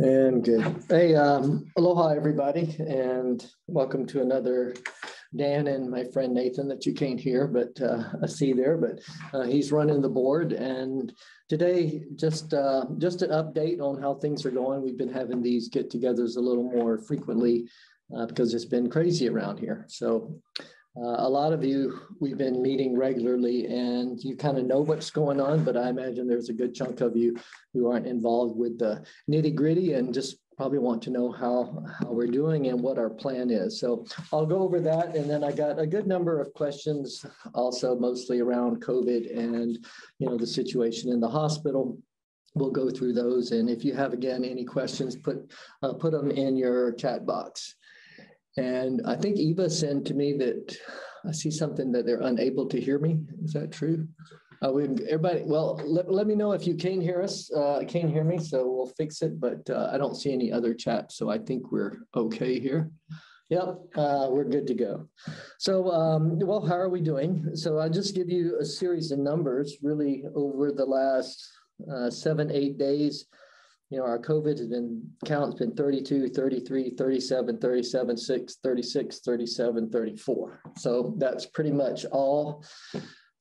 And good. Hey, um, aloha, everybody, and welcome to another Dan and my friend Nathan that you can't hear, but uh, I see there. But uh, he's running the board, and today just uh, just an update on how things are going. We've been having these get-togethers a little more frequently uh, because it's been crazy around here. So uh, a lot of you, we've been meeting regularly and you kind of know what's going on, but I imagine there's a good chunk of you who aren't involved with the nitty gritty and just probably want to know how, how we're doing and what our plan is. So I'll go over that. And then I got a good number of questions also mostly around COVID and, you know, the situation in the hospital we'll go through those. And if you have, again, any questions, put, uh, put them in your chat box. And I think Eva sent to me that I see something that they're unable to hear me. Is that true? Uh, we everybody, well, let, let me know if you can hear us, uh, can't hear me, so we'll fix it. But uh, I don't see any other chat, so I think we're okay here. Yep, uh, we're good to go. So, um, well, how are we doing? So I'll just give you a series of numbers really over the last uh, seven, eight days you know, our COVID has been count's been 32, 33, 37, 37, 6, 36, 37, 34. So that's pretty much all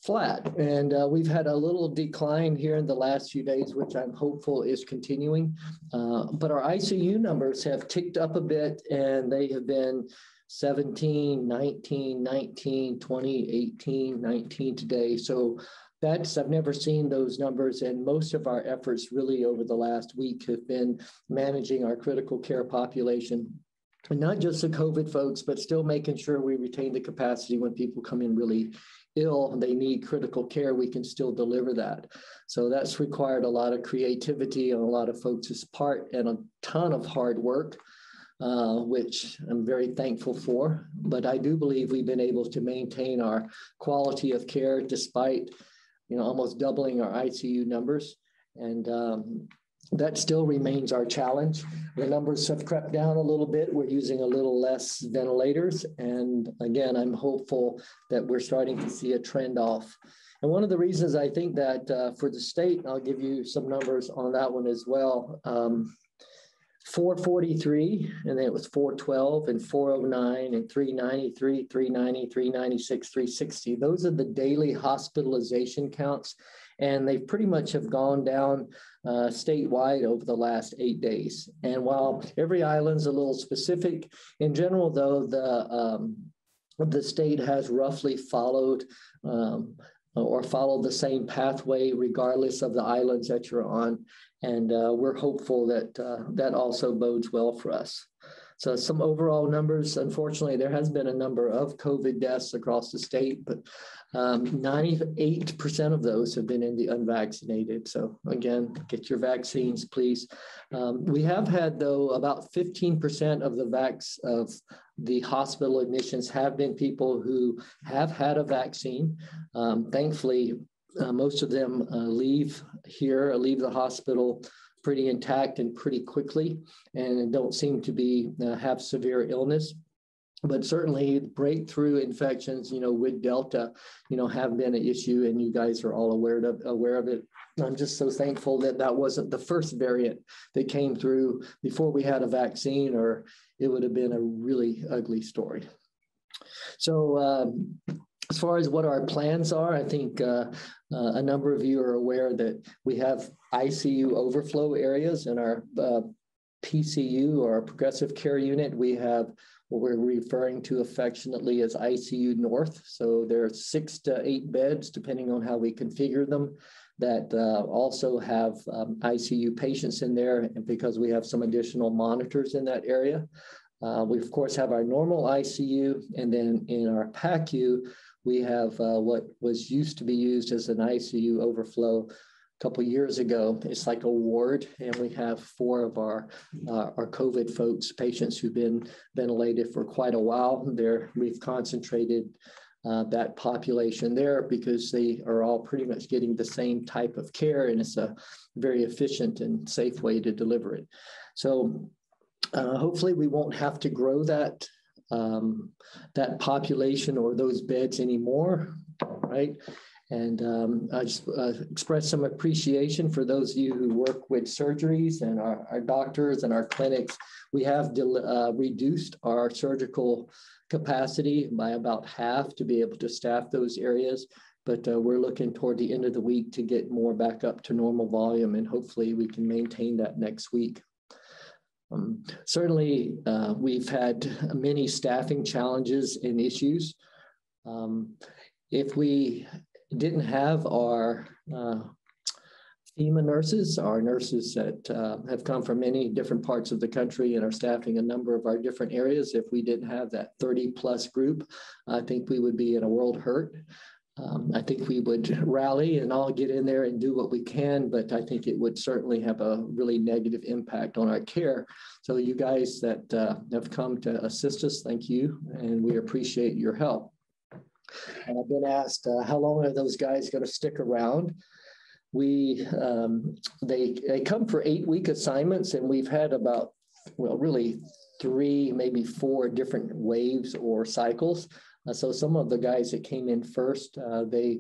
flat. And uh, we've had a little decline here in the last few days, which I'm hopeful is continuing. Uh, but our ICU numbers have ticked up a bit and they have been 17, 19, 19, 20, 18, 19 today. So that's I've never seen those numbers, and most of our efforts really over the last week have been managing our critical care population. And not just the COVID folks, but still making sure we retain the capacity when people come in really ill and they need critical care, we can still deliver that. So that's required a lot of creativity on a lot of folks' part and a ton of hard work. Uh, which I'm very thankful for. But I do believe we've been able to maintain our quality of care despite you know, almost doubling our ICU numbers. And um, that still remains our challenge. The numbers have crept down a little bit. We're using a little less ventilators. And again, I'm hopeful that we're starting to see a trend off. And one of the reasons I think that uh, for the state, I'll give you some numbers on that one as well. Um, 443, and then it was 412 and 409 and 393, 390, 396, 360. Those are the daily hospitalization counts, and they pretty much have gone down uh, statewide over the last eight days. And while every island's a little specific, in general, though, the um, the state has roughly followed um, or followed the same pathway regardless of the islands that you're on. And uh, we're hopeful that uh, that also bodes well for us. So some overall numbers, unfortunately, there has been a number of COVID deaths across the state, but um, 98% of those have been in the unvaccinated. So again, get your vaccines, please. Um, we have had, though, about 15% of the vax of the hospital admissions have been people who have had a vaccine. Um, thankfully, uh, most of them uh, leave here, leave the hospital pretty intact and pretty quickly, and don't seem to be uh, have severe illness. But certainly, breakthrough infections, you know, with Delta, you know, have been an issue, and you guys are all aware of aware of it. I'm just so thankful that that wasn't the first variant that came through before we had a vaccine, or it would have been a really ugly story. So, um, as far as what our plans are, I think uh, uh, a number of you are aware that we have ICU overflow areas in our uh, PCU or our progressive care unit. We have what we're referring to affectionately as ICU North. So there are six to eight beds, depending on how we configure them, that uh, also have um, ICU patients in there, and because we have some additional monitors in that area. Uh, we, of course, have our normal ICU, and then in our PACU, we have uh, what was used to be used as an ICU overflow a couple years ago. It's like a ward, and we have four of our uh, our COVID folks, patients who've been ventilated for quite a while. There, we've concentrated uh, that population there because they are all pretty much getting the same type of care, and it's a very efficient and safe way to deliver it. So. Uh, hopefully, we won't have to grow that um, that population or those beds anymore, right? And um, I just uh, express some appreciation for those of you who work with surgeries and our, our doctors and our clinics. We have uh, reduced our surgical capacity by about half to be able to staff those areas. But uh, we're looking toward the end of the week to get more back up to normal volume, and hopefully we can maintain that next week. Um, certainly, uh, we've had many staffing challenges and issues. Um, if we didn't have our uh, FEMA nurses, our nurses that uh, have come from many different parts of the country and are staffing a number of our different areas. If we didn't have that 30 plus group, I think we would be in a world hurt. Um, I think we would rally and all get in there and do what we can, but I think it would certainly have a really negative impact on our care. So, you guys that uh, have come to assist us, thank you, and we appreciate your help. And I've been asked, uh, how long are those guys going to stick around? we um, they they come for eight week assignments, and we've had about well, really three, maybe four different waves or cycles. Uh, so some of the guys that came in first, uh, they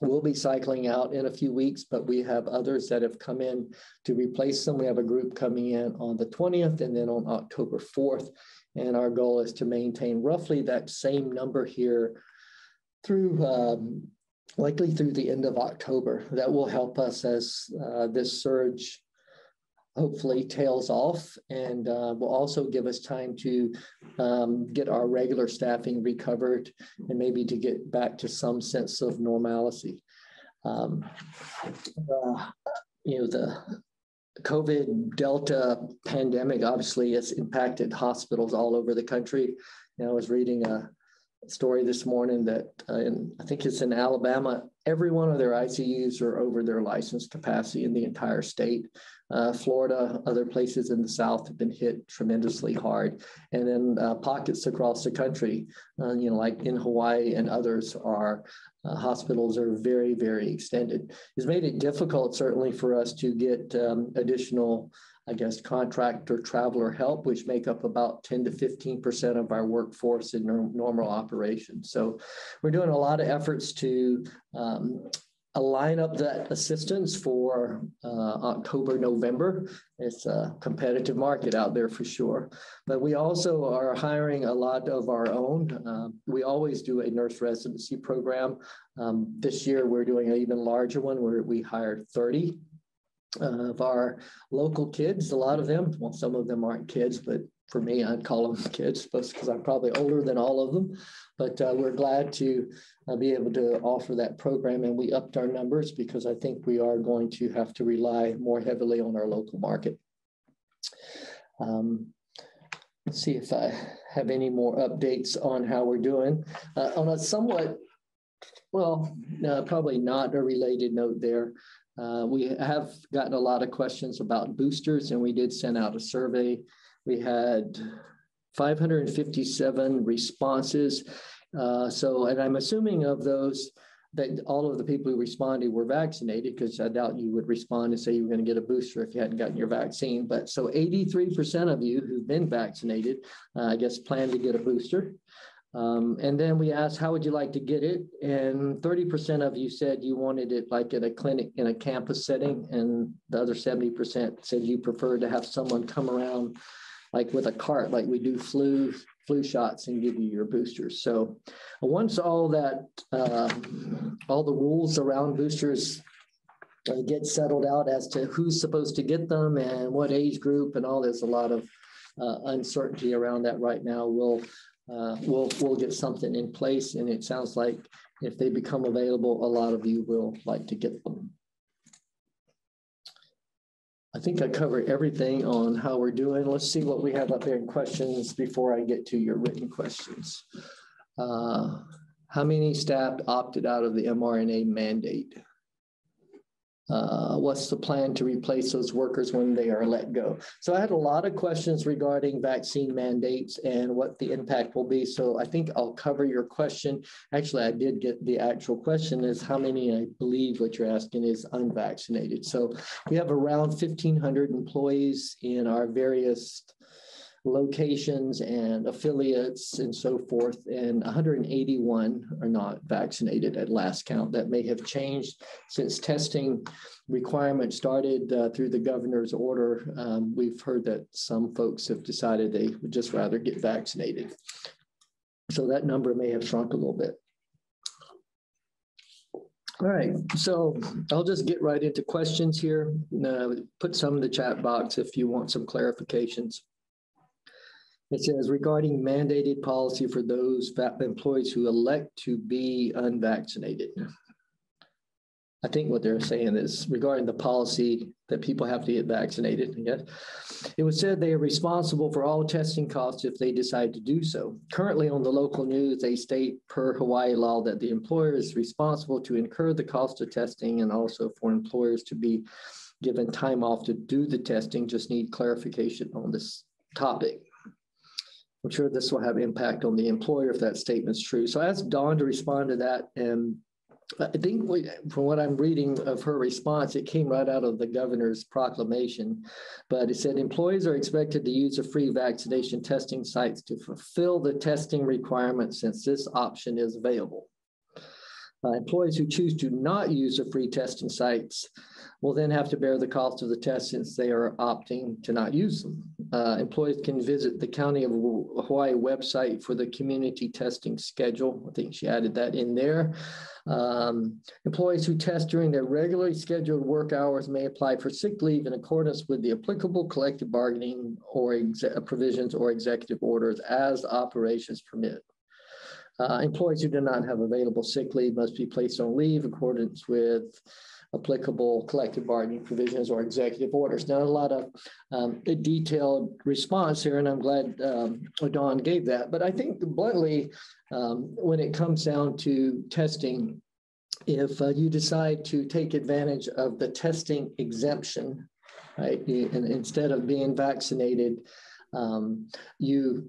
will be cycling out in a few weeks, but we have others that have come in to replace them. We have a group coming in on the 20th and then on October 4th. And our goal is to maintain roughly that same number here through um, likely through the end of October. That will help us as uh, this surge hopefully tails off and uh, will also give us time to um, get our regular staffing recovered and maybe to get back to some sense of normalcy. Um, uh, you know, the COVID Delta pandemic obviously has impacted hospitals all over the country. You know, I was reading a story this morning that uh, in, I think it's in Alabama. Every one of their ICUs are over their licensed capacity in the entire state. Uh, Florida, other places in the South have been hit tremendously hard, and then uh, pockets across the country, uh, you know, like in Hawaii and others, are uh, hospitals are very, very extended. It's made it difficult, certainly, for us to get um, additional I guess, contractor traveler help, which make up about 10 to 15% of our workforce in normal operations. So we're doing a lot of efforts to um, align up that assistance for uh, October, November. It's a competitive market out there for sure. But we also are hiring a lot of our own. Uh, we always do a nurse residency program. Um, this year, we're doing an even larger one where we hired 30 of our local kids. A lot of them, well, some of them aren't kids, but for me, I'd call them kids because I'm probably older than all of them. But uh, we're glad to uh, be able to offer that program, and we upped our numbers because I think we are going to have to rely more heavily on our local market. Um, let's see if I have any more updates on how we're doing. Uh, on a somewhat well, probably not a related note there. Uh, we have gotten a lot of questions about boosters, and we did send out a survey. We had 557 responses. Uh, so, and I'm assuming of those that all of the people who responded were vaccinated, because I doubt you would respond and say you were going to get a booster if you hadn't gotten your vaccine. But so 83% of you who've been vaccinated, uh, I guess, plan to get a booster. Um, and then we asked, how would you like to get it? And 30% of you said you wanted it like at a clinic in a campus setting. And the other 70% said you prefer to have someone come around like with a cart, like we do flu flu shots and give you your boosters. So once all that, uh, all the rules around boosters uh, get settled out as to who's supposed to get them and what age group and all, there's a lot of uh, uncertainty around that right now. We'll uh, we'll we'll get something in place. And it sounds like if they become available, a lot of you will like to get them. I think I covered everything on how we're doing. Let's see what we have up there in questions before I get to your written questions. Uh, how many staff opted out of the mRNA mandate? Uh, what's the plan to replace those workers when they are let go? So I had a lot of questions regarding vaccine mandates and what the impact will be. So I think I'll cover your question. Actually, I did get the actual question is how many, I believe what you're asking is unvaccinated. So we have around 1,500 employees in our various locations and affiliates and so forth, and 181 are not vaccinated at last count. That may have changed since testing requirements started uh, through the governor's order. Um, we've heard that some folks have decided they would just rather get vaccinated. So that number may have shrunk a little bit. All right, so I'll just get right into questions here. Uh, put some in the chat box if you want some clarifications. It says regarding mandated policy for those employees who elect to be unvaccinated. I think what they're saying is regarding the policy that people have to get vaccinated. Yes. It was said they are responsible for all testing costs if they decide to do so. Currently on the local news, they state per Hawaii law that the employer is responsible to incur the cost of testing and also for employers to be given time off to do the testing. Just need clarification on this topic. I'm sure this will have impact on the employer if that statement's true. So I asked Dawn to respond to that and I think we, from what I'm reading of her response, it came right out of the governor's proclamation. But it said employees are expected to use the free vaccination testing sites to fulfill the testing requirements since this option is available. Uh, employees who choose to not use the free testing sites will then have to bear the cost of the test since they are opting to not use them. Uh, employees can visit the County of Hawaii website for the community testing schedule. I think she added that in there. Um, employees who test during their regularly scheduled work hours may apply for sick leave in accordance with the applicable collective bargaining or provisions or executive orders as operations permit. Uh, employees who do not have available sick leave must be placed on leave in accordance with applicable collective bargaining provisions or executive orders. Now, a lot of um, detailed response here, and I'm glad um, Dawn gave that. But I think bluntly, um, when it comes down to testing, if uh, you decide to take advantage of the testing exemption, right, and instead of being vaccinated, um, you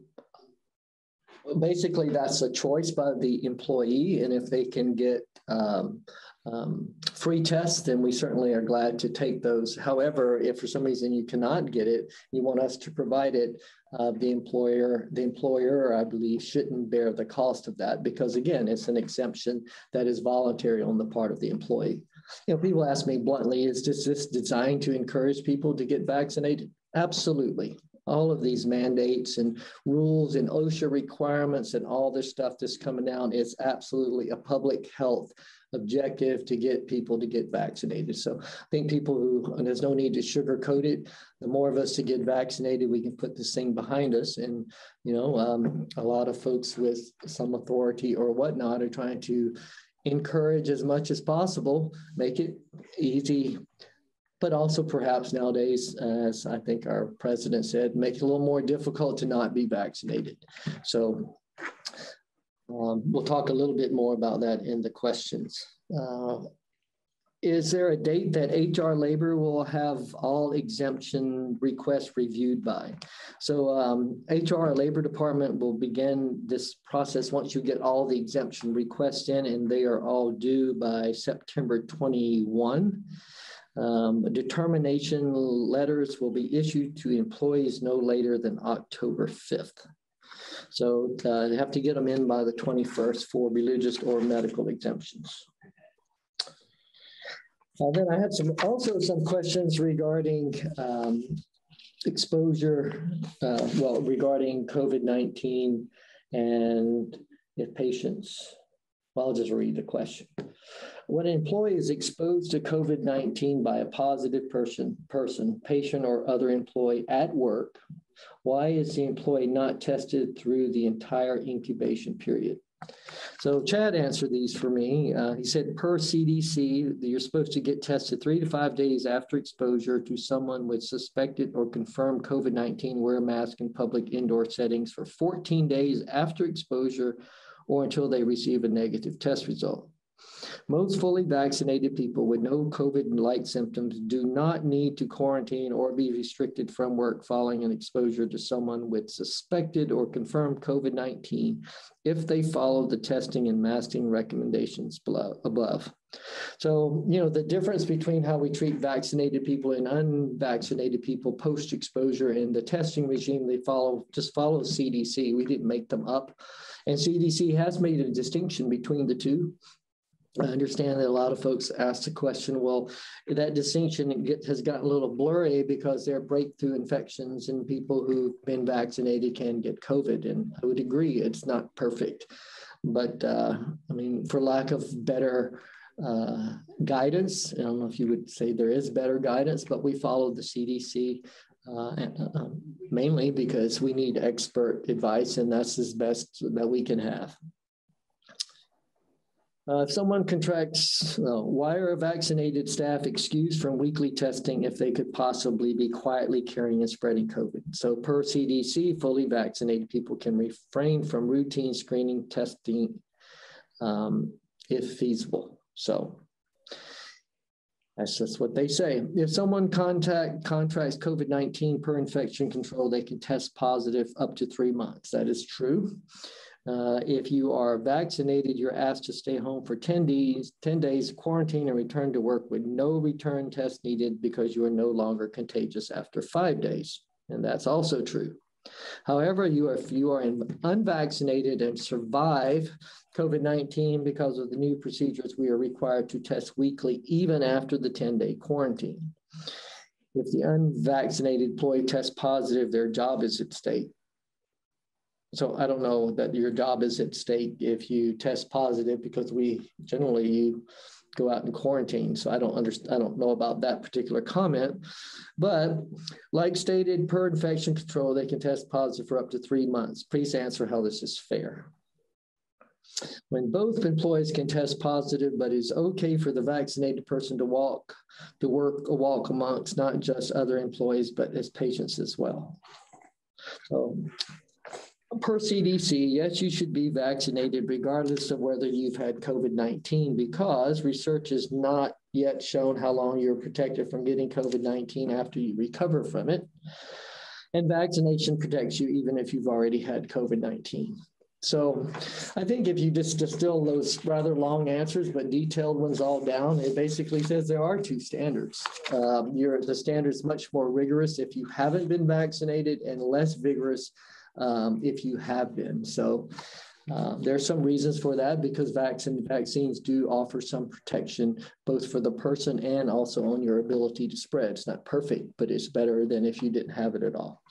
basically that's a choice by the employee, and if they can get um, um, free tests, then we certainly are glad to take those. However, if for some reason you cannot get it, you want us to provide it, uh, the employer, the employer, I believe, shouldn't bear the cost of that because again, it's an exemption that is voluntary on the part of the employee. You know, people ask me bluntly, is this, this designed to encourage people to get vaccinated? Absolutely all of these mandates and rules and OSHA requirements and all this stuff that's coming down is absolutely a public health objective to get people to get vaccinated. So I think people who, there's no need to sugarcoat it. The more of us to get vaccinated, we can put this thing behind us. And, you know, um, a lot of folks with some authority or whatnot are trying to encourage as much as possible, make it easy but also perhaps nowadays, as I think our president said, make it a little more difficult to not be vaccinated. So um, we'll talk a little bit more about that in the questions. Uh, is there a date that HR labor will have all exemption requests reviewed by? So um, HR labor department will begin this process once you get all the exemption requests in and they are all due by September 21. Um, determination letters will be issued to employees no later than October 5th. So uh, they have to get them in by the 21st for religious or medical exemptions. Uh, then I had some also some questions regarding um, exposure, uh, well, regarding COVID-19 and if patients, well, I'll just read the question. When an employee is exposed to COVID 19 by a positive person, person, patient, or other employee at work, why is the employee not tested through the entire incubation period? So Chad answered these for me. Uh, he said, per CDC, you're supposed to get tested three to five days after exposure to someone with suspected or confirmed COVID 19, wear a mask in public indoor settings for 14 days after exposure or until they receive a negative test result. Most fully vaccinated people with no COVID like symptoms do not need to quarantine or be restricted from work following an exposure to someone with suspected or confirmed COVID 19 if they follow the testing and masking recommendations below, above. So, you know, the difference between how we treat vaccinated people and unvaccinated people post exposure and the testing regime they follow just follow CDC. We didn't make them up. And CDC has made a distinction between the two. I understand that a lot of folks ask the question, well, that distinction get, has gotten a little blurry because there are breakthrough infections and people who've been vaccinated can get COVID. And I would agree, it's not perfect. But uh, I mean, for lack of better uh, guidance. I don't know if you would say there is better guidance, but we follow the CDC uh, uh, mainly because we need expert advice, and that's as best that we can have. Uh, if someone contracts, why are vaccinated staff excused from weekly testing if they could possibly be quietly carrying and spreading COVID? So, per CDC, fully vaccinated people can refrain from routine screening testing um, if feasible. So that's just what they say. If someone contact contracts COVID 19 per infection control, they can test positive up to three months. That is true. Uh, if you are vaccinated, you're asked to stay home for 10 days, 10 days quarantine and return to work with no return test needed because you are no longer contagious after five days. And that's also true. However, you are, if you are unvaccinated and survive COVID 19, because of the new procedures, we are required to test weekly, even after the 10 day quarantine. If the unvaccinated employee tests positive, their job is at stake. So I don't know that your job is at stake if you test positive because we generally you go out in quarantine. So I don't understand, I don't know about that particular comment. But like stated, per infection control, they can test positive for up to three months. Please answer how this is fair. When both employees can test positive, but it's okay for the vaccinated person to walk, to work, walk amongst not just other employees, but as patients as well. So per CDC, yes, you should be vaccinated regardless of whether you've had COVID 19 because research has not yet shown how long you're protected from getting COVID 19 after you recover from it. And vaccination protects you even if you've already had COVID 19. So I think if you just distill those rather long answers, but detailed ones all down, it basically says there are two standards. Um, the standard is much more rigorous if you haven't been vaccinated and less vigorous um, if you have been. So uh, there are some reasons for that because vaccine vaccines do offer some protection both for the person and also on your ability to spread. It's not perfect, but it's better than if you didn't have it at all.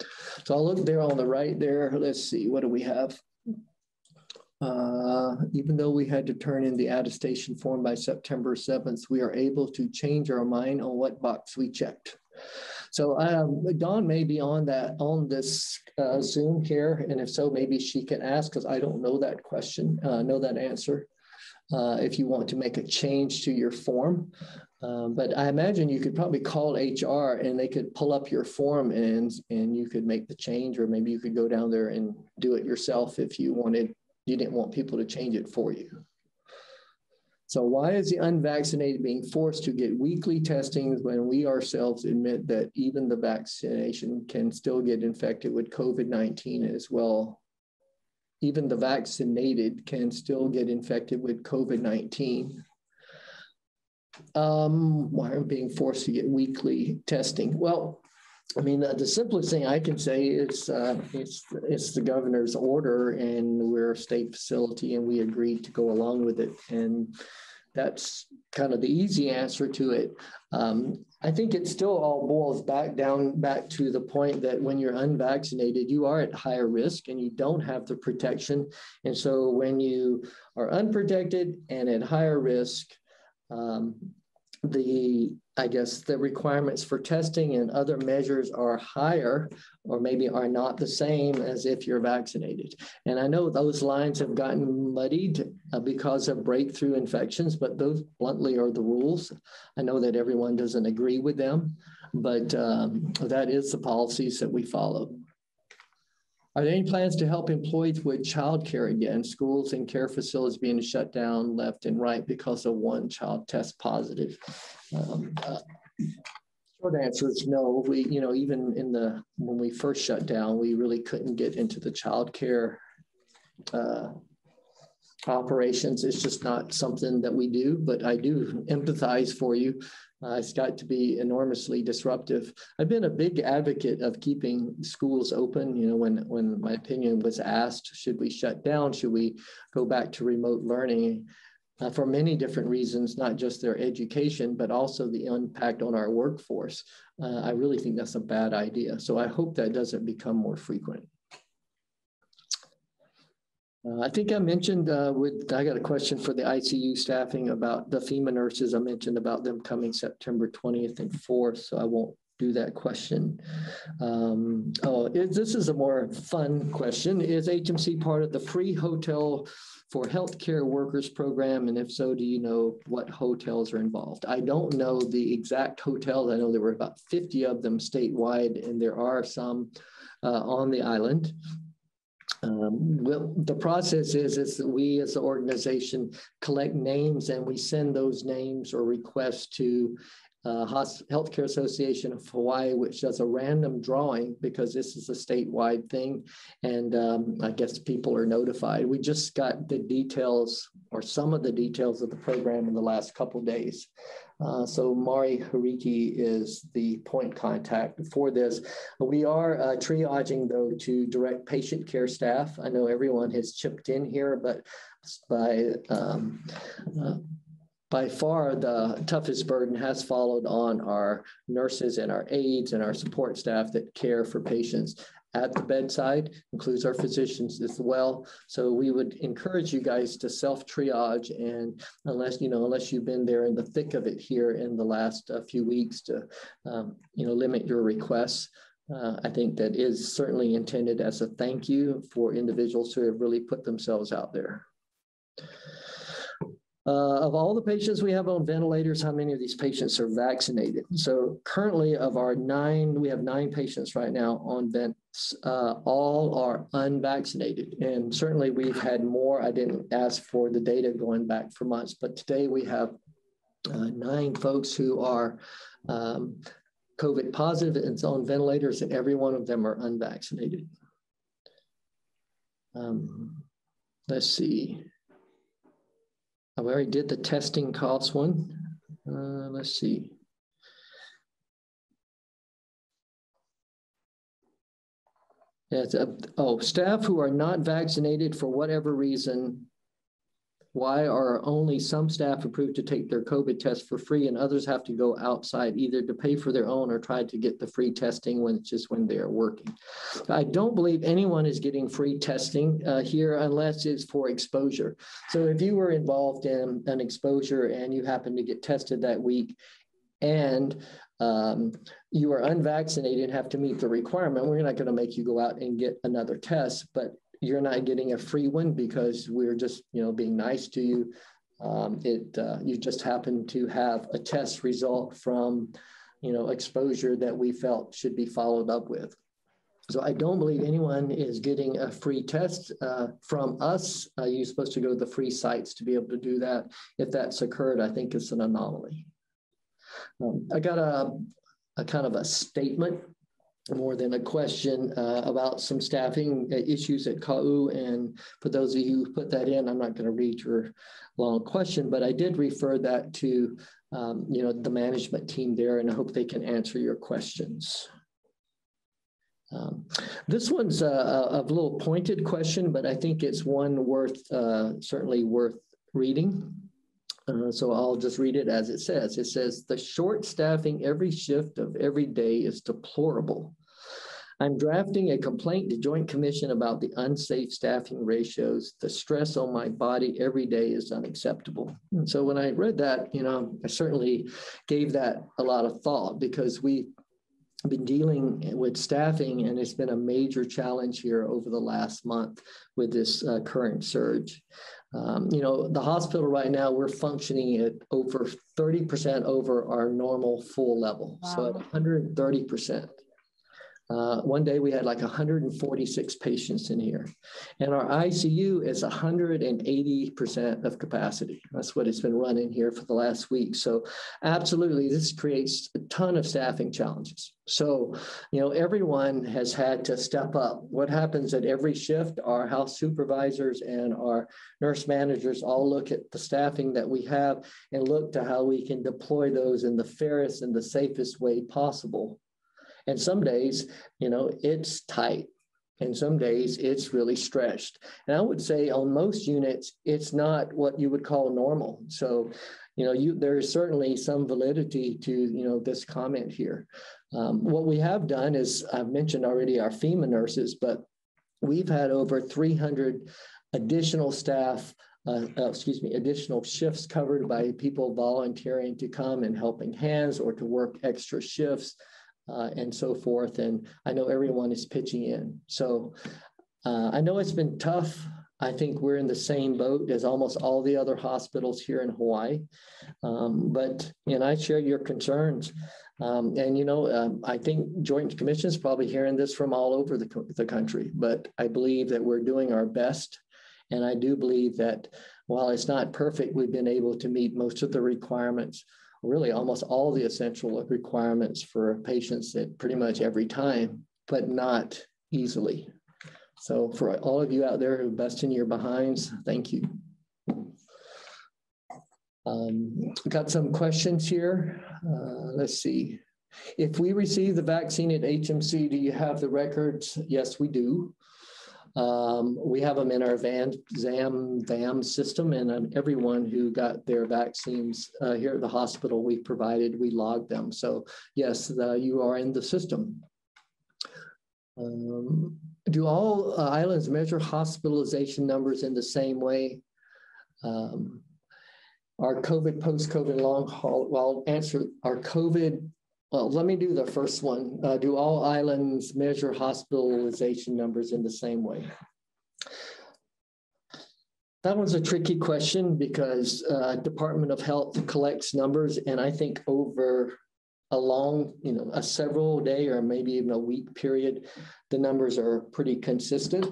So I'll look there on the right there. Let's see, what do we have? Uh, even though we had to turn in the attestation form by September 7th, we are able to change our mind on what box we checked. So um, Dawn may be on that on this uh, Zoom here, and if so, maybe she can ask because I don't know that question, uh, know that answer. Uh, if you want to make a change to your form, um, but I imagine you could probably call HR and they could pull up your form and and you could make the change, or maybe you could go down there and do it yourself if you wanted. You didn't want people to change it for you. So why is the unvaccinated being forced to get weekly testings when we ourselves admit that even the vaccination can still get infected with COVID-19 as well? Even the vaccinated can still get infected with COVID-19. Um, why are we being forced to get weekly testing? Well, I mean, uh, the simplest thing I can say is uh, it's it's the governor's order, and we're a state facility, and we agreed to go along with it. And that's kind of the easy answer to it. Um, I think it still all boils back down back to the point that when you're unvaccinated, you are at higher risk and you don't have the protection. And so when you are unprotected and at higher risk, um, the I guess the requirements for testing and other measures are higher or maybe are not the same as if you're vaccinated. And I know those lines have gotten muddied uh, because of breakthrough infections, but those bluntly are the rules. I know that everyone doesn't agree with them, but um, that is the policies that we follow. Are there any plans to help employees with childcare again? Schools and care facilities being shut down left and right because of one child test positive. Um, uh, short answer is no. We, you know, even in the when we first shut down, we really couldn't get into the childcare uh, operations. It's just not something that we do, but I do empathize for you. Uh, it's got to be enormously disruptive. I've been a big advocate of keeping schools open. You know, when when my opinion was asked, should we shut down? Should we go back to remote learning? Uh, for many different reasons, not just their education, but also the impact on our workforce. Uh, I really think that's a bad idea. So I hope that doesn't become more frequent. Uh, I think I mentioned uh, with, I got a question for the ICU staffing about the FEMA nurses. I mentioned about them coming September 20th and 4th, so I won't do that question. Um, oh, is, this is a more fun question. Is HMC part of the free hotel for healthcare workers program? And if so, do you know what hotels are involved? I don't know the exact hotels. I know there were about 50 of them statewide, and there are some uh, on the island. Um, well, the process is, is that we as an organization collect names and we send those names or requests to uh, Healthcare Association of Hawaii, which does a random drawing because this is a statewide thing. And um, I guess people are notified. We just got the details or some of the details of the program in the last couple days. Uh, so Mari Hariki is the point contact for this. We are uh, triaging though to direct patient care staff. I know everyone has chipped in here, but by um, uh, by far the toughest burden has followed on our nurses and our aides and our support staff that care for patients at the bedside, includes our physicians as well. So we would encourage you guys to self triage and unless, you know, unless you've been there in the thick of it here in the last uh, few weeks to, um, you know, limit your requests. Uh, I think that is certainly intended as a thank you for individuals who have really put themselves out there. Uh, of all the patients we have on ventilators, how many of these patients are vaccinated? So currently of our nine, we have nine patients right now on vents, uh, all are unvaccinated. And certainly we've had more, I didn't ask for the data going back for months, but today we have uh, nine folks who are um, COVID positive and on ventilators and every one of them are unvaccinated. Um, let's see. I already did the testing cost one. Uh, let's see. Yes, uh, oh, staff who are not vaccinated for whatever reason why are only some staff approved to take their COVID test for free and others have to go outside either to pay for their own or try to get the free testing when it's just when they are working? I don't believe anyone is getting free testing uh, here unless it's for exposure. So if you were involved in an exposure and you happen to get tested that week and um, you are unvaccinated and have to meet the requirement, we're not going to make you go out and get another test. But you're not getting a free one because we're just, you know, being nice to you. Um, it uh, you just happen to have a test result from, you know, exposure that we felt should be followed up with. So I don't believe anyone is getting a free test uh, from us. Uh, you're supposed to go to the free sites to be able to do that. If that's occurred, I think it's an anomaly. Um, I got a, a kind of a statement more than a question uh, about some staffing uh, issues at Ka`u. And for those of you who put that in, I'm not going to read your long question, but I did refer that to um, you know the management team there, and I hope they can answer your questions. Um, this one's a, a, little pointed question, but I think it's one worth uh, certainly worth reading. Uh, so I'll just read it as it says. It says, the short staffing every shift of every day is deplorable. I'm drafting a complaint to Joint Commission about the unsafe staffing ratios. The stress on my body every day is unacceptable. And so when I read that, you know, I certainly gave that a lot of thought because we've been dealing with staffing and it's been a major challenge here over the last month with this uh, current surge. Um, you know, the hospital right now, we're functioning at over 30% over our normal full level. Wow. So at 130%. Uh, one day we had like 146 patients in here, and our ICU is 180% of capacity. That's what it's been running here for the last week. So, absolutely, this creates a ton of staffing challenges. So, you know, everyone has had to step up. What happens at every shift, our house supervisors and our nurse managers all look at the staffing that we have and look to how we can deploy those in the fairest and the safest way possible and some days, you know, it's tight. And some days it's really stretched. And I would say on most units, it's not what you would call normal. So, you know, you there is certainly some validity to, you know, this comment here. Um, what we have done is I've mentioned already our FEMA nurses, but we've had over 300 additional staff uh, uh, excuse me, additional shifts covered by people volunteering to come and helping hands or to work extra shifts uh, and so forth. And I know everyone is pitching in. So uh, I know it's been tough. I think we're in the same boat as almost all the other hospitals here in Hawaii. Um, but, and I share your concerns. Um, and, you know, um, I think Joint Commission is probably hearing this from all over the, the country, but I believe that we're doing our best. And I do believe that while it's not perfect, we've been able to meet most of the requirements really almost all the essential requirements for patients at pretty much every time, but not easily. So for all of you out there who best in your behinds, thank you. Um, got some questions here. Uh, let's see. If we receive the vaccine at HMC, do you have the records? Yes, we do. Um, we have them in our van, ZAM, VAM system, and um, everyone who got their vaccines uh, here at the hospital, we provided, we logged them. So yes, the, you are in the system. Um, do all uh, islands measure hospitalization numbers in the same way? Um, our COVID, post-COVID long haul, well, answer our COVID well, let me do the first one. Uh, do all islands measure hospitalization numbers in the same way? That was a tricky question because uh, Department of Health collects numbers, and I think over a long, you know, a several day or maybe even a week period, the numbers are pretty consistent.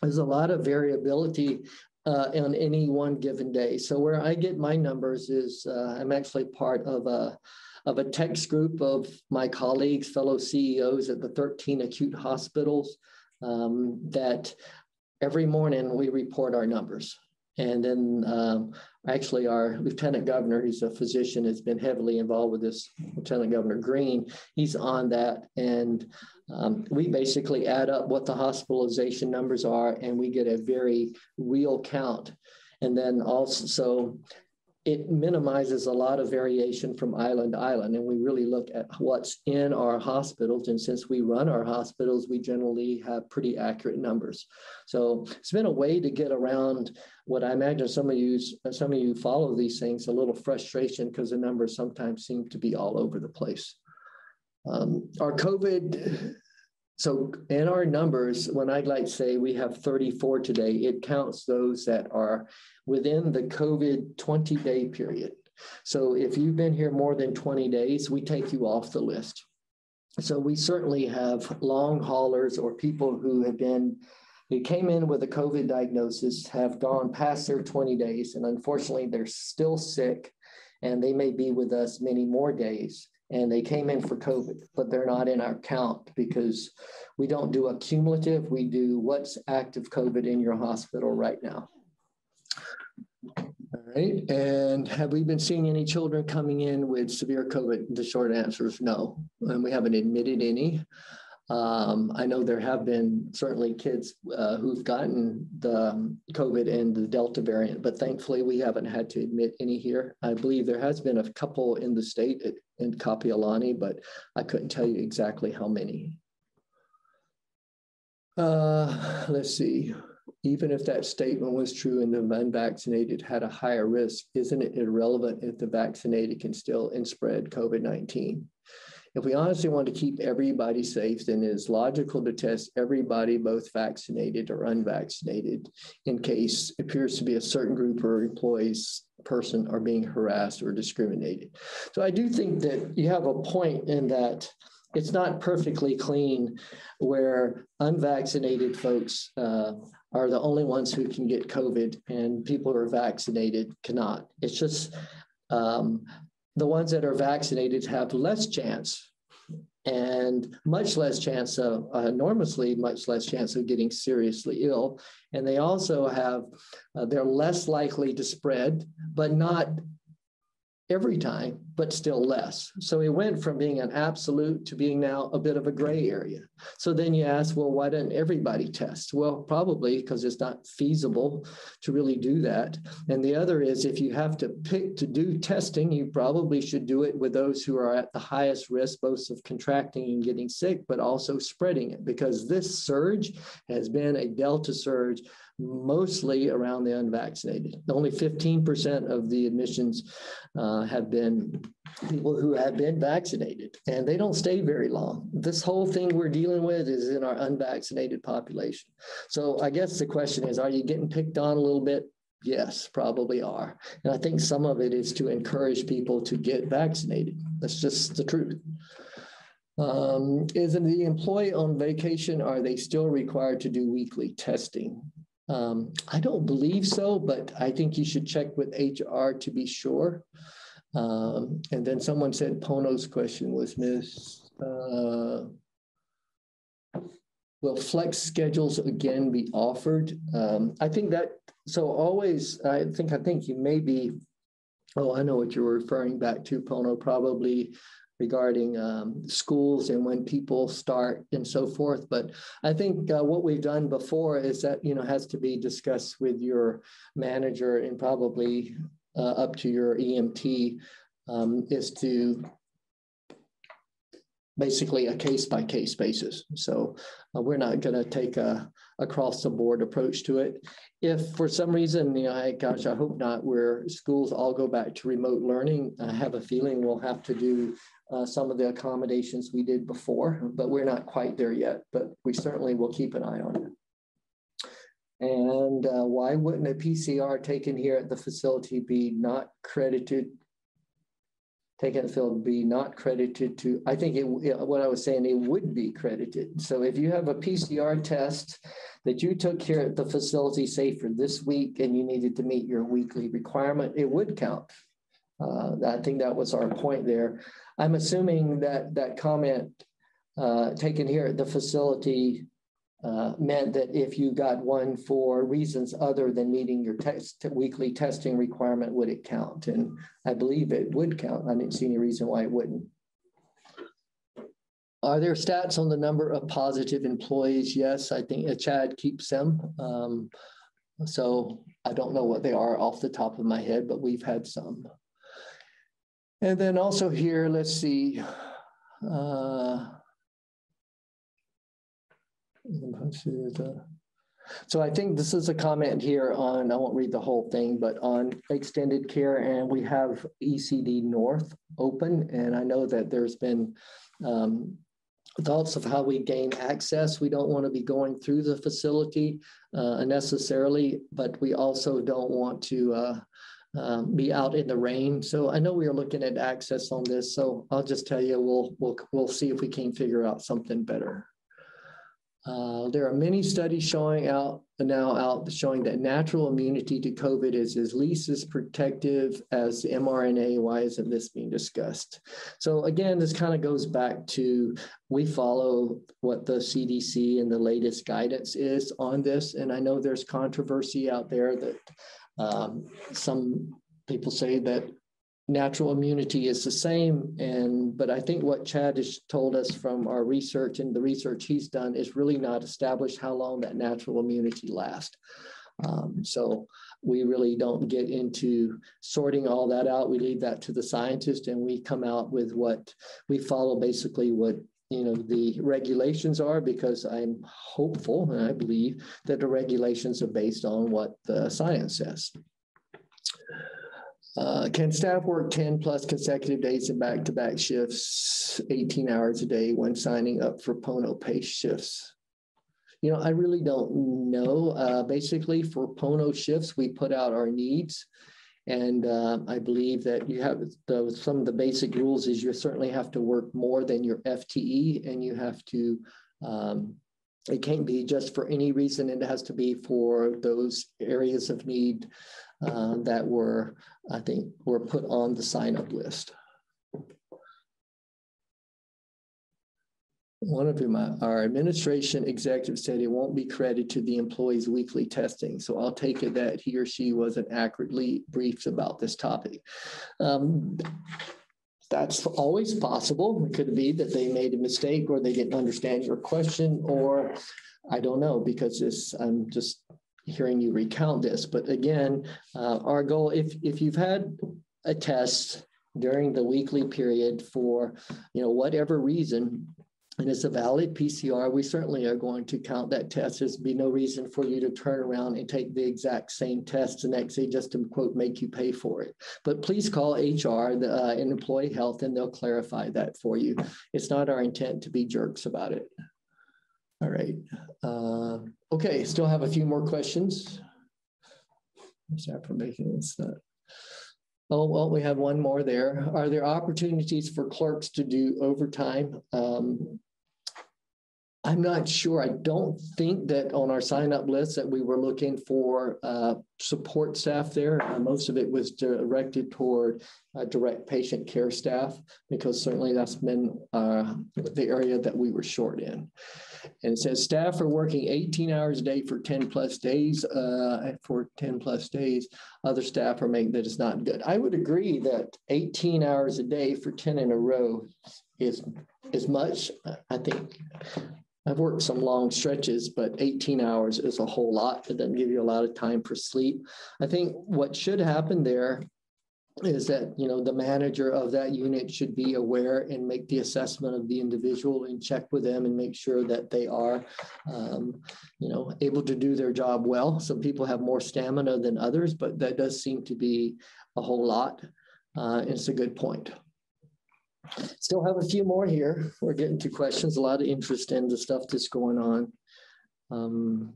There's a lot of variability uh, on any one given day. So where I get my numbers is uh, I'm actually part of a of a text group of my colleagues, fellow CEOs at the 13 acute hospitals um, that every morning we report our numbers. And then um, actually our lieutenant governor, who's a physician, has been heavily involved with this, Lieutenant Governor Green, he's on that. And um, we basically add up what the hospitalization numbers are and we get a very real count. And then also, so it minimizes a lot of variation from island to island. And we really look at what's in our hospitals. And since we run our hospitals, we generally have pretty accurate numbers. So it's been a way to get around what I imagine some of you, some of you follow these things, a little frustration because the numbers sometimes seem to be all over the place. Um, our COVID so in our numbers, when I'd like to say we have 34 today, it counts those that are within the COVID 20 day period. So if you've been here more than 20 days, we take you off the list. So we certainly have long haulers or people who have been who came in with a COVID diagnosis, have gone past their 20 days, and unfortunately they're still sick and they may be with us many more days and they came in for COVID, but they're not in our count because we don't do a cumulative. We do what's active COVID in your hospital right now. All right. And have we been seeing any children coming in with severe COVID? The short answer is no. And we haven't admitted any. Um, I know there have been certainly kids uh, who've gotten the COVID and the Delta variant, but thankfully we haven't had to admit any here. I believe there has been a couple in the state at, in Kapiolani, but I couldn't tell you exactly how many. Uh, let's see. Even if that statement was true and the unvaccinated had a higher risk, isn't it irrelevant if the vaccinated can still spread COVID 19? If we honestly want to keep everybody safe, then it is logical to test everybody, both vaccinated or unvaccinated, in case appears to be a certain group or employees person are being harassed or discriminated. So I do think that you have a point in that it's not perfectly clean where unvaccinated folks uh, are the only ones who can get COVID and people who are vaccinated cannot. It's just um, the ones that are vaccinated have less chance and much less chance of uh, enormously much less chance of getting seriously ill. And they also have uh, they're less likely to spread but not every time, but still less. So it went from being an absolute to being now a bit of a gray area. So then you ask, well, why didn't everybody test? Well, probably because it's not feasible to really do that. And the other is if you have to pick to do testing, you probably should do it with those who are at the highest risk, both of contracting and getting sick, but also spreading it, because this surge has been a Delta surge mostly around the unvaccinated. Only 15% of the admissions uh, have been people who have been vaccinated, and they don't stay very long. This whole thing we're dealing with is in our unvaccinated population. So I guess the question is, are you getting picked on a little bit? Yes, probably are. And I think some of it is to encourage people to get vaccinated. That's just the truth. Um, is the employee on vacation, are they still required to do weekly testing? Um, I don't believe so, but I think you should check with HR to be sure. Um, and then someone said Pono's question was Miss. Uh, will flex schedules again be offered? Um, I think that so always. I think I think you may be. Oh, I know what you're referring back to, Pono. Probably regarding um, schools and when people start and so forth. But I think uh, what we've done before is that, you know, has to be discussed with your manager and probably uh, up to your EMT um, is to basically a case by case basis. So uh, we're not going to take a across the board approach to it. If for some reason, you know, I, gosh, I hope not, where schools all go back to remote learning, I have a feeling we'll have to do uh, some of the accommodations we did before, but we're not quite there yet, but we certainly will keep an eye on it. And uh, why wouldn't a PCR taken here at the facility be not credited, taken at the be not credited to, I think it, what I was saying, it would be credited. So if you have a PCR test that you took here at the facility, say for this week, and you needed to meet your weekly requirement, it would count. Uh, I think that was our point there. I'm assuming that that comment uh, taken here at the facility uh, meant that if you got one for reasons other than meeting your test, weekly testing requirement, would it count? And I believe it would count. I didn't see any reason why it wouldn't. Are there stats on the number of positive employees? Yes, I think uh, Chad keeps them. Um, so I don't know what they are off the top of my head, but we've had some. And then also here, let's see. Uh, so I think this is a comment here on, I won't read the whole thing, but on extended care and we have ECD North open. And I know that there's been um, thoughts of how we gain access. We don't want to be going through the facility uh, unnecessarily, but we also don't want to uh, um, be out in the rain. So I know we are looking at access on this. So I'll just tell you, we'll we'll we'll see if we can figure out something better. Uh, there are many studies showing out now out showing that natural immunity to COVID is at least as protective as mRNA. Why isn't this being discussed? So again, this kind of goes back to we follow what the CDC and the latest guidance is on this. And I know there's controversy out there that um, some people say that natural immunity is the same, and but I think what Chad has told us from our research and the research he's done is really not established how long that natural immunity lasts. Um, so we really don't get into sorting all that out. We leave that to the scientist, and we come out with what we follow basically what you know the regulations are because I'm hopeful and I believe that the regulations are based on what the science says. Uh, can staff work 10 plus consecutive days in back-to-back shifts, 18 hours a day when signing up for Pono pace shifts? You know, I really don't know. Uh, basically, for Pono shifts, we put out our needs And uh, I believe that you have the, some of the basic rules is you certainly have to work more than your FTE and you have to, um, it can't be just for any reason. It has to be for those areas of need uh, that were, I think, were put on the sign up list. One of them, uh, our administration executive said it won't be credited to the employee's weekly testing. So I'll take it that he or she wasn't accurately briefed about this topic. Um, that's always possible. It could be that they made a mistake or they didn't understand your question, or I don't know, because this, I'm just hearing you recount this. But again, uh, our goal, if, if you've had a test during the weekly period for, you know, whatever reason, and it's a valid PCR, we certainly are going to count that test. There's be no reason for you to turn around and take the exact same test the next day just to quote make you pay for it. But please call HR the, uh, and employee health and they'll clarify that for you. It's not our intent to be jerks about it. All right. Uh, okay, still have a few more questions. Sorry for making this. Uh, Oh, well, we have one more there. Are there opportunities for clerks to do overtime? Um, I'm not sure. I don't think that on our sign up list that we were looking for uh, support staff there. Uh, most of it was directed toward uh, direct patient care staff because certainly that's been uh, the area that we were short in. And it says staff are working 18 hours a day for 10 plus days. Uh, for 10 plus days, other staff are making that is not good. I would agree that 18 hours a day for 10 in a row is is much. I think I've worked some long stretches, but 18 hours is a whole lot. It doesn't give you a lot of time for sleep. I think what should happen there is that you know the manager of that unit should be aware and make the assessment of the individual and check with them and make sure that they are um, you know able to do their job well some people have more stamina than others but that does seem to be a whole lot uh, it's a good point still have a few more here. We're getting to questions a lot of interest in the stuff that's going on. Um,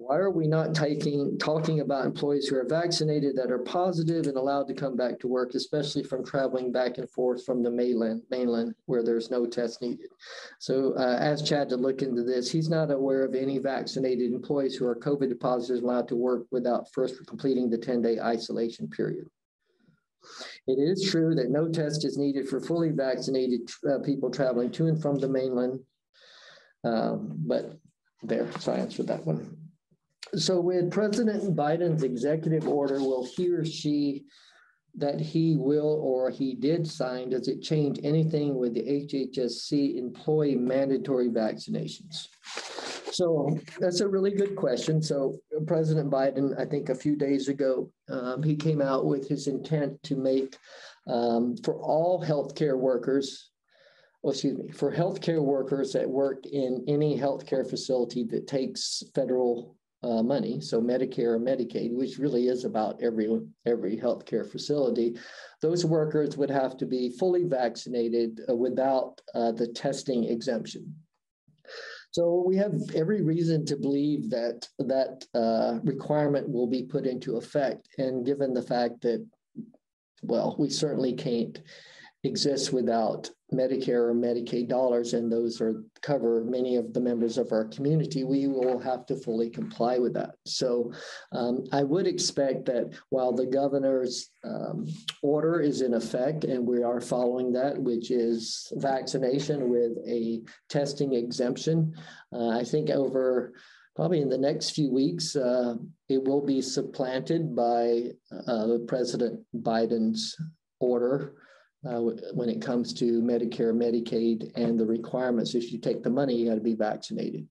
Why are we not taking talking about employees who are vaccinated that are positive and allowed to come back to work, especially from traveling back and forth from the mainland, mainland where there's no test needed? So uh, ask Chad to look into this. He's not aware of any vaccinated employees who are COVID positive allowed to work without first completing the 10-day isolation period. It is true that no test is needed for fully vaccinated uh, people traveling to and from the mainland, um, but there, so I answered that one. So with President Biden's executive order, will he or she that he will or he did sign, does it change anything with the HHSC employee mandatory vaccinations? So that's a really good question. So President Biden, I think a few days ago, um, he came out with his intent to make um, for all healthcare workers, well, excuse me, for healthcare workers that work in any healthcare facility that takes federal uh, money, so Medicare or Medicaid, which really is about every every healthcare facility, those workers would have to be fully vaccinated uh, without uh, the testing exemption. So we have every reason to believe that that uh, requirement will be put into effect, and given the fact that, well, we certainly can't exist without Medicare or Medicaid dollars, and those are cover many of the members of our community, we will have to fully comply with that. So um, I would expect that while the governor's um, order is in effect, and we are following that, which is vaccination with a testing exemption, uh, I think over probably in the next few weeks, uh, it will be supplanted by uh, President Biden's order uh, when it comes to Medicare, Medicaid, and the requirements. If you take the money, you got to be vaccinated.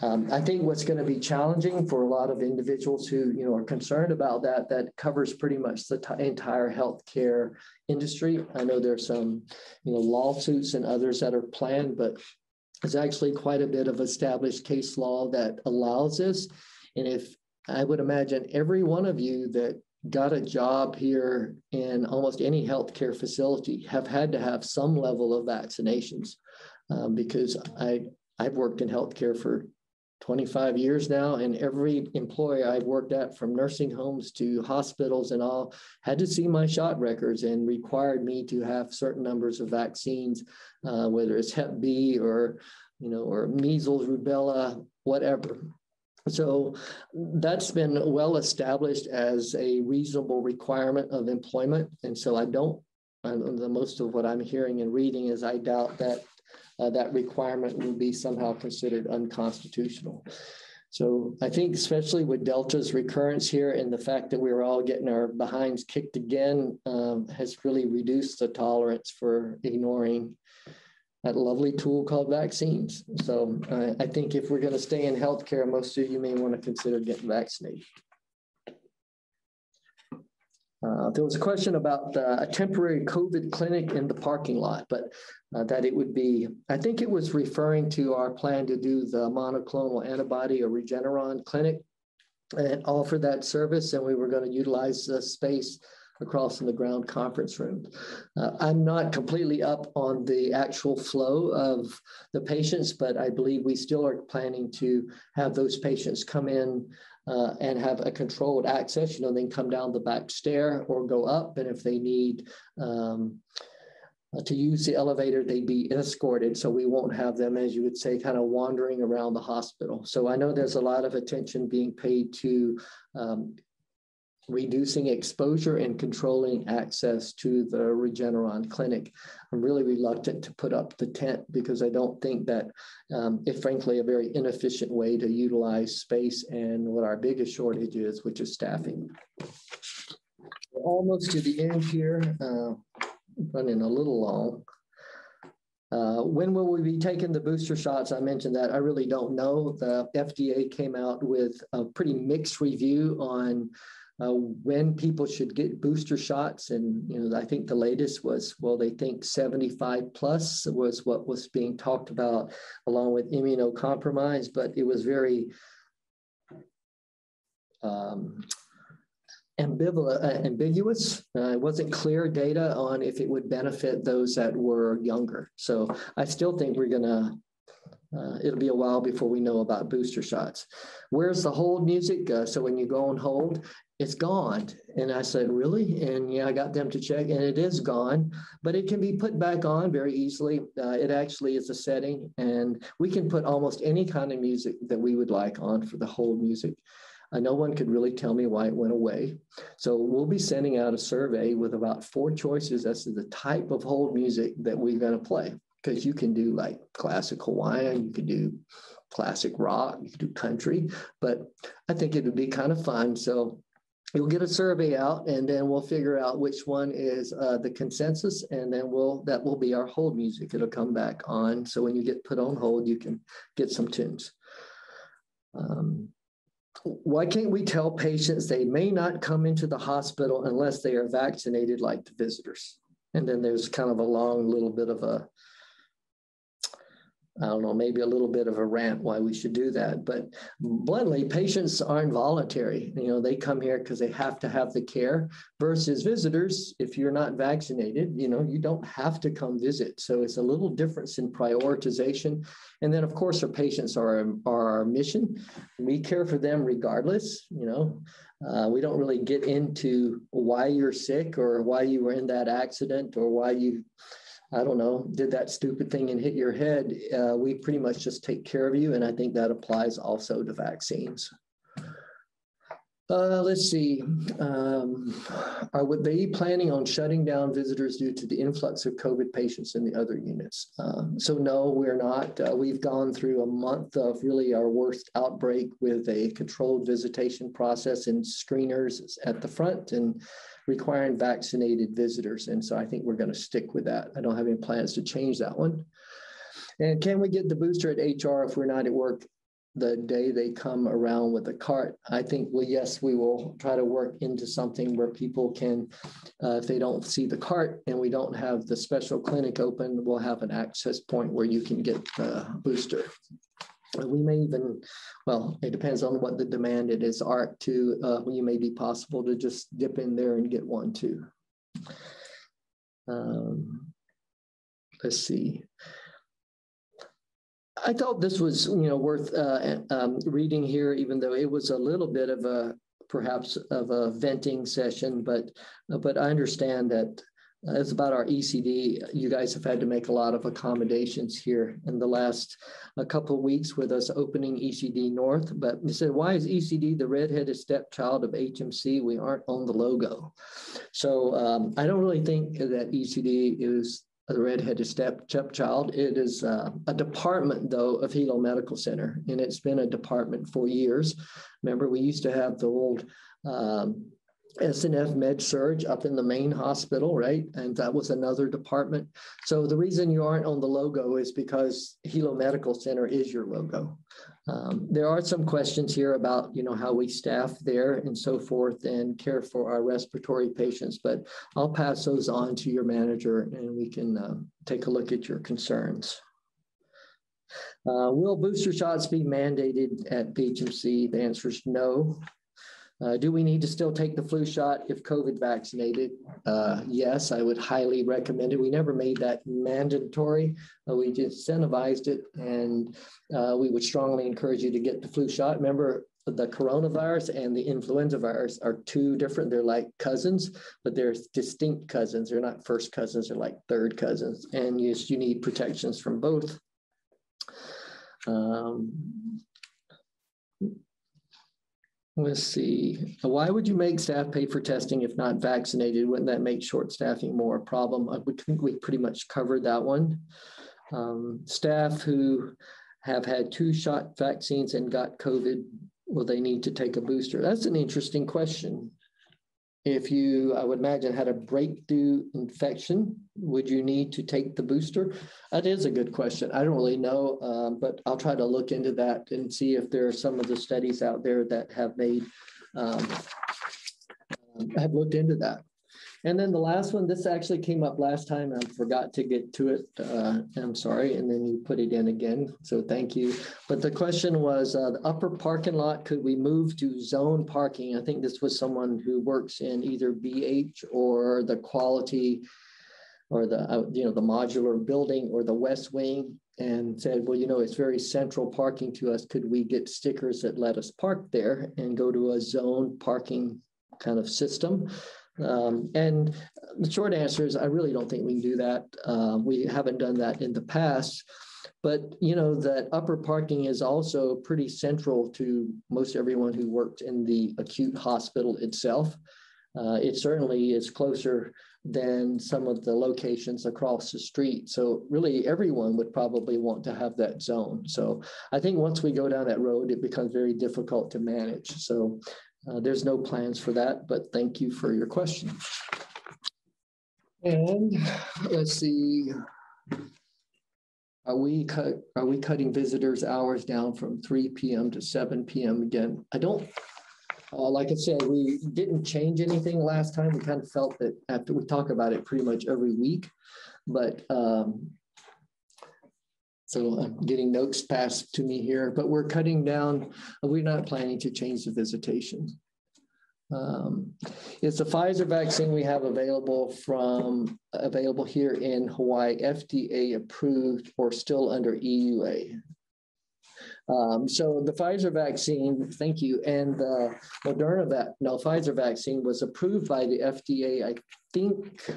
Um, I think what's going to be challenging for a lot of individuals who you know are concerned about that that covers pretty much the t- entire healthcare industry. I know there's some you know lawsuits and others that are planned, but there's actually quite a bit of established case law that allows this. And if I would imagine every one of you that got a job here in almost any healthcare facility have had to have some level of vaccinations um, because I, I've worked in healthcare for 25 years now, and every employer I've worked at, from nursing homes to hospitals and all, had to see my shot records and required me to have certain numbers of vaccines, uh, whether it's Hep B or, you know, or measles, rubella, whatever. So that's been well established as a reasonable requirement of employment, and so I don't. the most of what I'm hearing and reading is I doubt that uh, that requirement will be somehow considered unconstitutional. So I think, especially with Delta's recurrence here and the fact that we were all getting our behinds kicked again, um, has really reduced the tolerance for ignoring that lovely tool called vaccines. So uh, I think if we're going to stay in healthcare, most of you may want to consider getting vaccinated. Uh, there was a question about uh, a temporary COVID clinic in the parking lot, but uh, that it would be, I think it was referring to our plan to do the monoclonal antibody or Regeneron clinic and offer that service. And we were going to utilize the space across in the ground conference room. Uh, I'm not completely up on the actual flow of the patients, but I believe we still are planning to have those patients come in uh, and have a controlled access. You know, they can come down the back stair or go up, and if they need um, uh, to use the elevator, they'd be escorted. So we won't have them, as you would say, kind of wandering around the hospital. So I know there's a lot of attention being paid to um, reducing exposure and controlling access to the Regeneron clinic. I'm really reluctant to put up the tent because I don't think that um, it's frankly a very inefficient way to utilize space and what our biggest shortage is, which is staffing. We're almost to the end here, uh, running a little long. Uh, when will we be taking the booster shots? I mentioned that. I really don't know. The FDA came out with a pretty mixed review on uh, when people should get booster shots. And, you know, I think the latest was, well, they think 75 plus was what was being talked about along with immunocompromised, but it was very um, ambivalent, uh, ambiguous. Uh, it wasn't clear data on if it would benefit those that were younger. So I still think we're going to uh, it'll be a while before we know about booster shots. Where's the hold music? Uh, so when you go on hold, it's gone. And I said, really? And yeah, I got them to check and it is gone, but it can be put back on very easily. Uh, it actually is a setting and we can put almost any kind of music that we would like on for the hold music. Uh, no one could really tell me why it went away. So we'll be sending out a survey with about four choices as to the type of hold music that we're going to play. Because you can do like classic Hawaiian, you can do classic rock, you can do country, but I think it would be kind of fun. So you'll get a survey out and then we'll figure out which one is uh, the consensus and then we'll that will be our hold music. It'll come back on so when you get put on hold you can get some tunes. Um, why can't we tell patients they may not come into the hospital unless they are vaccinated like the visitors? And then there's kind of a long little bit of a I don't know, maybe a little bit of a rant why we should do that. But bluntly, patients aren't voluntary. You know, they come here because they have to have the care versus visitors. If you're not vaccinated, you know, you don't have to come visit. So it's a little difference in prioritization. And then, of course, our patients are, are our mission. We care for them regardless. You know, uh, we don't really get into why you're sick or why you were in that accident or why you I don't know, did that stupid thing and hit your head, uh, we pretty much just take care of you. And I think that applies also to vaccines. Uh, let's see. Um, are they planning on shutting down visitors due to the influx of COVID patients in the other units? Um, so no, we're not. Uh, we've gone through a month of really our worst outbreak with a controlled visitation process and screeners at the front and requiring vaccinated visitors. And so I think we're going to stick with that. I don't have any plans to change that one. And can we get the booster at HR if we're not at work the day they come around with a cart? I think, well, yes, we will try to work into something where people can, uh, if they don't see the cart and we don't have the special clinic open, we'll have an access point where you can get the booster. we may even, well, it depends on what the demand it is, art to, uh, you may be possible to just dip in there and get one too. Um, let's see. I thought this was, you know, worth uh, um, reading here, even though it was a little bit of a perhaps of a venting session, but uh, but I understand that it's about our ECD. You guys have had to make a lot of accommodations here in the last a couple of weeks with us opening ECD North. But you said, why is ECD the redheaded stepchild of HMC? We aren't on the logo. So um, I don't really think that ECD is the redheaded step stepchild. It is uh, a department, though, of Hilo Medical Center, and it's been a department for years. Remember, we used to have the old um, SNF Med Surg up in the main hospital, right? And that was another department. So the reason you aren't on the logo is because Hilo Medical Center is your logo. Um, there are some questions here about, you know, how we staff there and so forth and care for our respiratory patients, but I'll pass those on to your manager and we can uh, take a look at your concerns. Uh, will booster shots be mandated at BHMC? The answer is no. Uh, do we need to still take the flu shot if COVID vaccinated? Uh, yes, I would highly recommend it. We never made that mandatory. Uh, we just incentivized it, and uh, we would strongly encourage you to get the flu shot. Remember, the coronavirus and the influenza virus are two different. They're like cousins, but they're distinct cousins. They're not first cousins. They're like third cousins, and yes, you need protections from both. Um, Let's see. Why would you make staff pay for testing if not vaccinated? Wouldn't that make short staffing more a problem? I would think we pretty much covered that one. Um, staff who have had two shot vaccines and got COVID, will they need to take a booster? That's an interesting question if you, I would imagine, had a breakthrough infection, would you need to take the booster? That is a good question. I don't really know, um, but I'll try to look into that and see if there are some of the studies out there that have made um, have looked into that. And then the last one, this actually came up last time. I forgot to get to it. Uh, I'm sorry. And then you put it in again. So thank you. But the question was uh, the upper parking lot, could we move to zone parking? I think this was someone who works in either BH or the quality or the, uh, you know, the modular building or the west wing and said, well, you know, it's very central parking to us. Could we get stickers that let us park there and go to a zone parking kind of system? Um, and the short answer is I really don't think we can do that. Uh, we haven't done that in the past. But you know that upper parking is also pretty central to most everyone who worked in the acute hospital itself. Uh, it certainly is closer than some of the locations across the street. So really everyone would probably want to have that zone. So I think once we go down that road, it becomes very difficult to manage. So uh, there's no plans for that, but thank you for your question. And let's see. Are we cut? Are we cutting visitors' hours down from 3 p.m. to 7 p.m. again? I don't. Uh, like I said, we didn't change anything last time. We kind of felt that after we talk about it pretty much every week, but um, so I'm getting notes passed to me here, but we're cutting down, we're not planning to change the visitation. Um, it's a Pfizer vaccine we have available from available here in Hawaii, FDA approved or still under EUA. Um, so the Pfizer vaccine, thank you, and the Moderna, va- no, Pfizer vaccine was approved by the FDA, I think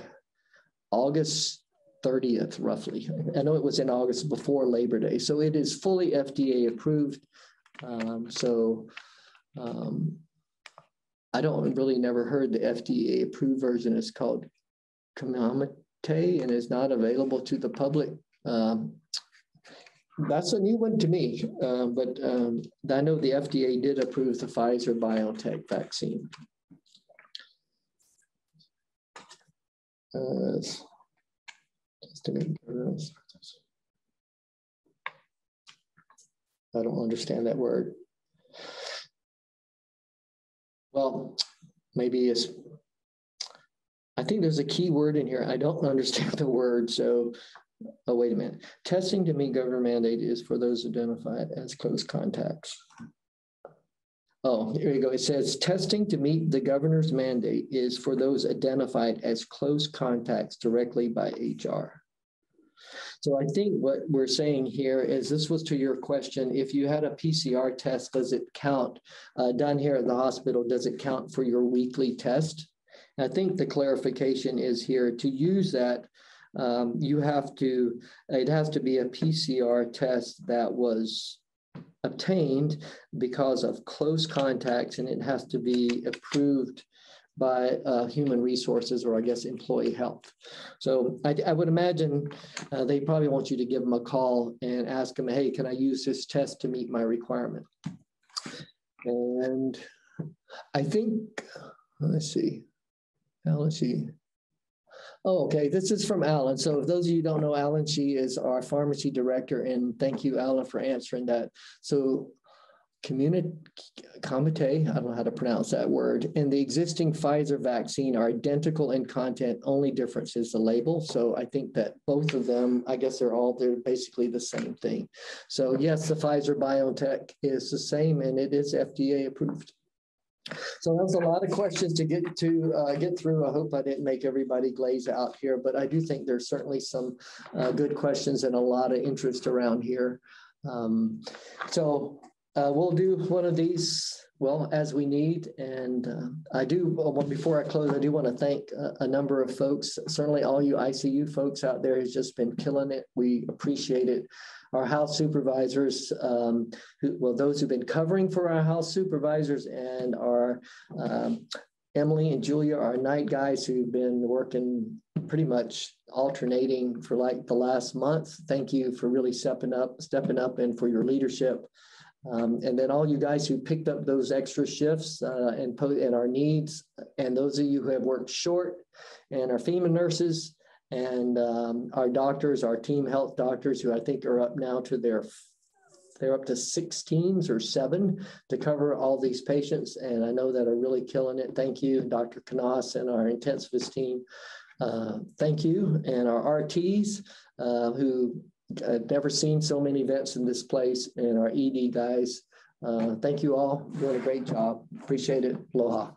August 30th, roughly. I know it was in August before Labor Day. So it is fully FDA approved. Um, so um, I don't really never heard the FDA approved version. It's called Comirnaty and is not available to the public. Um, that's a new one to me, uh, but um, I know the FDA did approve the Pfizer BioNTech vaccine. Uh, I don't understand that word. Well, maybe it's, I think there's a key word in here. I don't understand the word. So oh, wait a minute. Testing to meet government mandate is for those identified as close contacts. Oh, here you go. It says testing to meet the governor's mandate is for those identified as close contacts directly by HR. So I think what we're saying here is this was to your question. If you had a PCR test, does it count uh, done here at the hospital? Does it count for your weekly test? I think the clarification is here to use that. Um, you have to, it has to be a PCR test that was obtained because of close contacts and it has to be approved by uh, human resources or I guess employee health. So I, I would imagine uh, they probably want you to give them a call and ask them, hey, can I use this test to meet my requirement? And I think, let's see, let's see. Oh, okay. This is from Alan. So, if those of you don't know Alan, she is our pharmacy director, and thank you, Alan, for answering that. So, comite, I don't know how to pronounce that word, and the existing Pfizer vaccine are identical in content. Only difference is the label. So, I think that both of them, I guess they're all they're basically the same thing. So, yes, the Pfizer BioNTech is the same, and it is FDA approved. So that was a lot of questions to get to uh, get through. I hope I didn't make everybody glaze out here, but I do think there's certainly some uh, good questions and a lot of interest around here. Um, so uh, we'll do one of these well as we need. And uh, I do, well, before I close, I do want to thank a, a, number of folks. Certainly, all you ICU folks out there has just been killing it. We appreciate it our house supervisors, um, who, well, those who've been covering for our house supervisors and our um, Emily and Julia, our night guys who've been working pretty much alternating for like the last month. Thank you for really stepping up, stepping up, and for your leadership. Um, and then all you guys who picked up those extra shifts uh, and, po- and our needs, and those of you who have worked short, and our FEMA nurses, and um, our doctors, our team health doctors, who I think are up now to their they're up to six teams or seven to cover all these patients, and I know that are really killing it. Thank you, Dr. Kanas and our intensivist team. Uh, thank you, and our RTs uh, who I've never seen so many events in this place, and our ED guys. Uh, thank you all. Doing a great job. Appreciate it. Aloha.